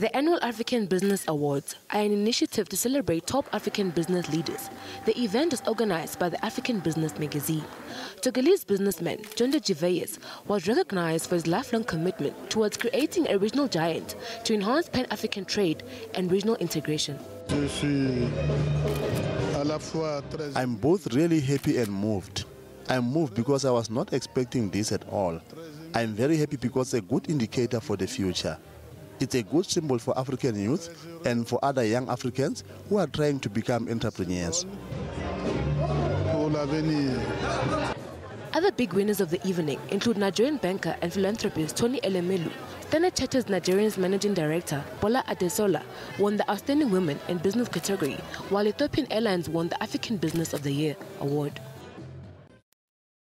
The annual African Business Awards are an initiative to celebrate top African business leaders. The event is organized by the African Business Magazine. Togolese businessman Djondo Gervais was recognized for his lifelong commitment towards creating a regional giant to enhance Pan African trade and regional integration. I'm both really happy and moved. I'm moved because I was not expecting this at all. I'm very happy because it's a good indicator for the future. It's a good symbol for African youth and for other young Africans who are trying to become entrepreneurs. Other big winners of the evening include Nigerian banker and philanthropist Tony Elumelu. Standard Chartered's Nigerian's managing director, Bola Adesola, won the Outstanding Women in Business category, while Ethiopian Airlines won the African Business of the Year award.